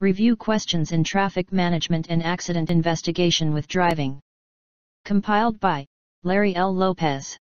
Review questions in traffic management and accident investigation with driving. Compiled by Larry L. Lopez.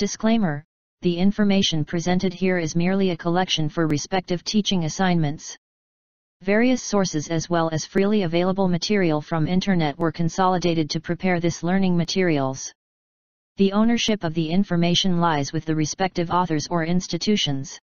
Disclaimer, the information presented here is merely a collection for respective teaching assignments. Various sources as well as freely available material from internet were consolidated to prepare this learning materials. The ownership of the information lies with the respective authors or institutions.